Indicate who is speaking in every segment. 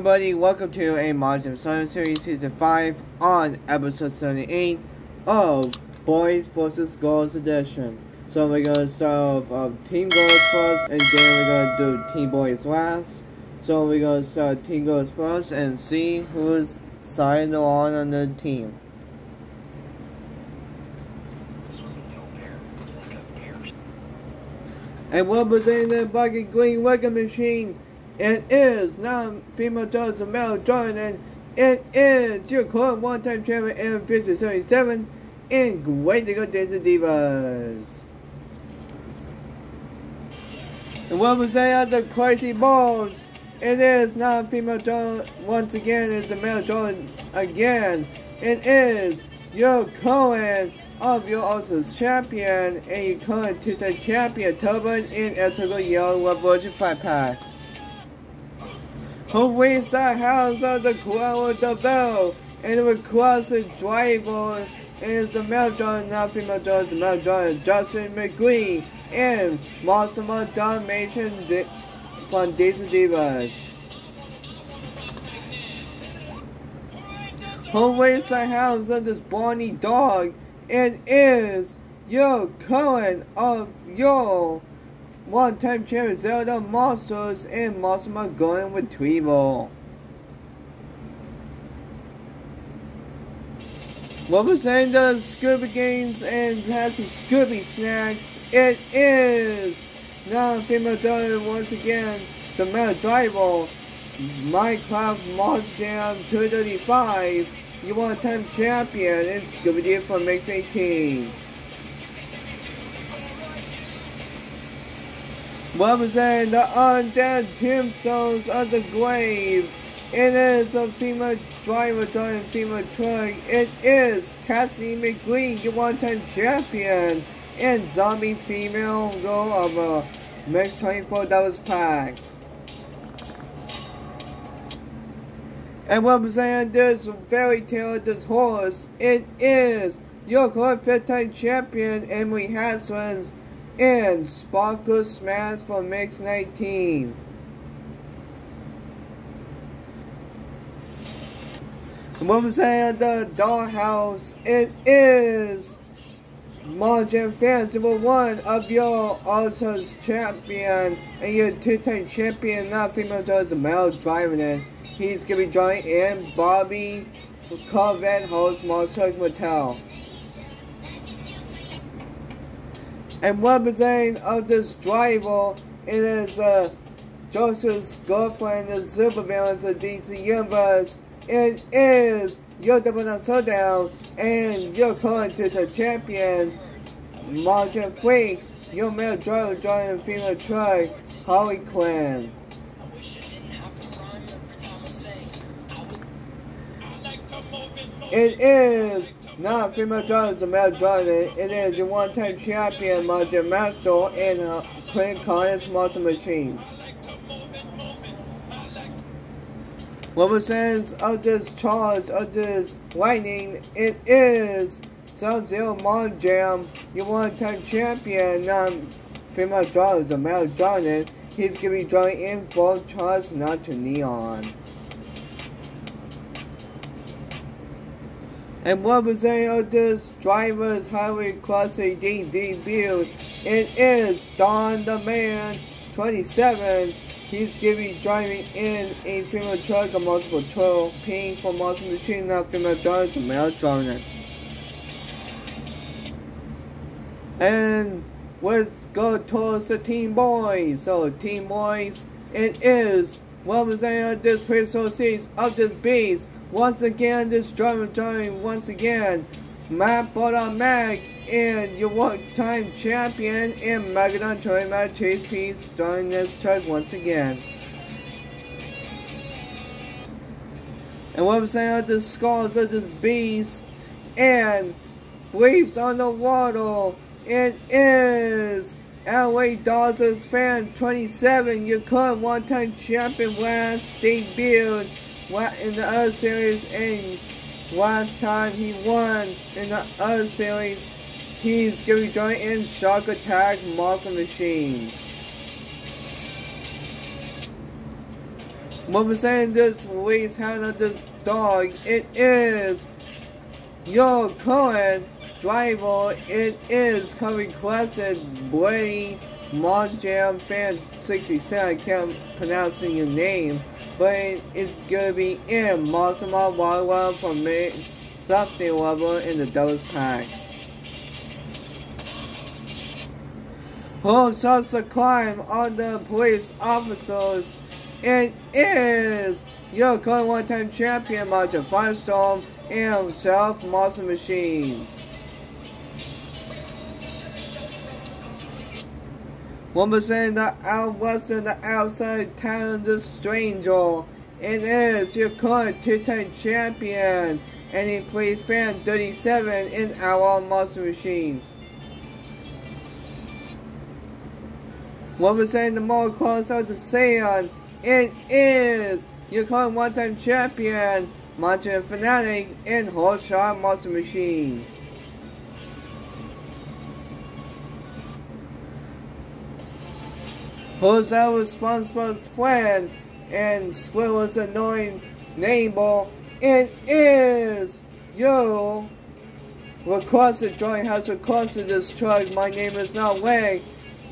Speaker 1: everybody, welcome to a Modern Science Series Season 5 on episode 78 of Boys vs. Girls Edition. So we're to start off um, Team Girls first and then we're to do Team Boys last. So we're to start Team Girls first and see who's signed on on the team. And representing the bucket green record machine it is non-female judge male Jordan. And it is your current one-time champion and 77 in Great to Go Dance Divas. And what was that the crazy balls? It is non-female Jordan once again. It's a male Jordan again. It is your current of your also champion and your current two-time champion Tobin in a Yellow Version 5 pack who wins the house of the crown of the bell and across the driver is the male Jordan, not female Jordan, the male Jordan, Justin McQueen, and Massimo Domination from Diesel Divas. Who wins the house of this Bonnie dog? It is your current of your one-time champion Zelda Monsters and Massimo going with Tweeble. What was saying the Scooby Games and has the Scooby Snacks? It is non-female daughter once again, Samantha Driver, Minecraft Monster Jam 235, you one-time champion and Scooby-Doo for Mix 18. Representing the undead tombstones of the grave. It is a female driver and female truck. It is Cassie McGreen, your one-time champion, and zombie female girl of uh, a mixed 24 dollars packs. And representing this fairy tale, this horse, it is your current fifth-time champion, Emily Haslins, and Sparkle Smash for Mix 19. What was saying the dollhouse? It is Margin Fans number one of your Ultras champion and your two-time champion, not female a male driving it. He's gonna be joining in Bobby Corvette host Monster Motel. And representing of this driver, it is uh, Joseph's girlfriend, the supervillains of DC Universe. It is your double down showdown and your current the champion, Martian Freaks, your male driver joining female truck, Harley Quinn. It is not female drivers, a male driver. It is your one-time champion, Major Master, and uh, Clint Collins Muscle Machines. What percent of this charge of this lightning? It is Sub-Zero Mon Jam, your one-time champion, not female drivers, a male driver. He's driving in full charge, not to neon. And representing of this driver's highway crossing D debut. It is Don the Man 27. He's giving driving in a female truck, a multiple total, paying for multiple between not female driver to male driver. And let's go towards the Team Boys. So Team Boys, it is representing this personal series of this beast once again, this driver time once again, Matt Butter Mag and your one-time champion in Megadon Toy Matt Chase Piece during this truck once again. And what I'm saying are the skulls of this beast and briefs on the water. It is LA Dodgers fan 27, your current one-time champion last debuted in the other series and last time he won in the other series he's gonna be joining in Shock Attack Monster Machines. What saying this week's hand of this dog, it is Yo Cohen driver. It is requested Brady Monjam fan 67. I can't pronounce your name, but it's gonna be in Massimo Wawa from something level in the dose packs. Who starts the climb on the police officers? It is your current one-time champion, Martin Firestorm, and Self Monster Machines. One percent the out western, the outside town, the stranger. It is your current two-time champion, and he plays fan 37 in our Monster Machines. What we're saying the more close out the sand, it is your current one-time champion, Monster Fanatic in Hot Shot Monster Machines. Jose was SpongeBob's friend and Squirrel's annoying neighbor. It is you. Requested joint has requested this truck. My name is not Wang.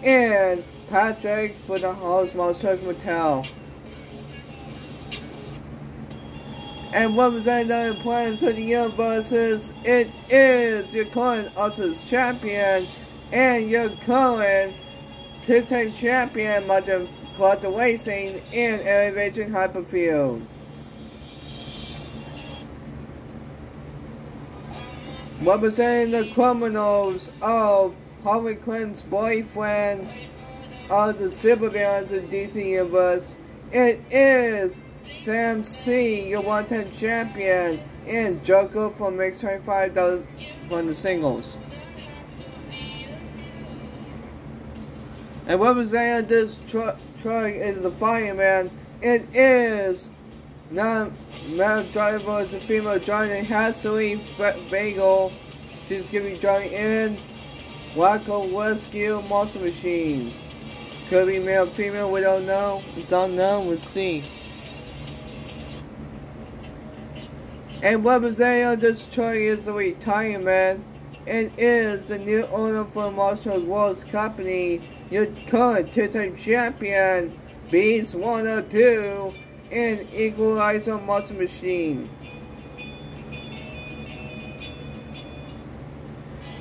Speaker 1: And Patrick for the house Monster Motel. And what was another plans to the universes, it is your current Oscars champion and your current two-time champion Martin Quarter Racing in Elevation Hyperfield. Representing the criminals of Harley Quinn's boyfriend of the supervillains in DC Universe. It is Sam C, your one-time champion, and Joker from Mix 25 dollars from the singles. And what representing this truck is the fireman. It is non male driver, it's a female driving Hassily Bagel. She's giving driving in Wacko Rescue Monster Machines. Could be male, female, we don't know. It's unknown, we'll see. And representing this truck is the retirement and is the new owner for Marshall World's company, your current two-time champion, Beast 102, and Equalizer Monster Machine.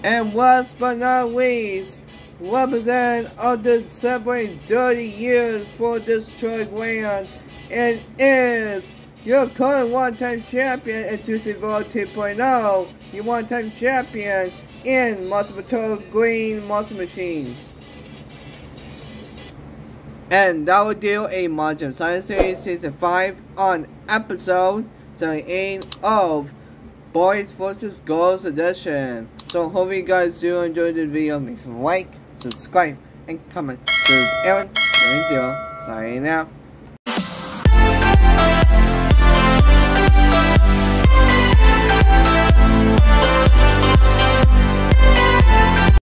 Speaker 1: And last but not least, represent the celebrating 30 years for truck brand and is your current one-time champion in Tuesday World 2.0, your one-time champion in Monster Patrol Green Monster Machines. And that will do a Monster Science Series Season 5 on episode 78 of Boys vs. Girls Edition. So hope you guys do enjoy the video. Make sure to like, subscribe, and comment. This is Aaryn, signing out.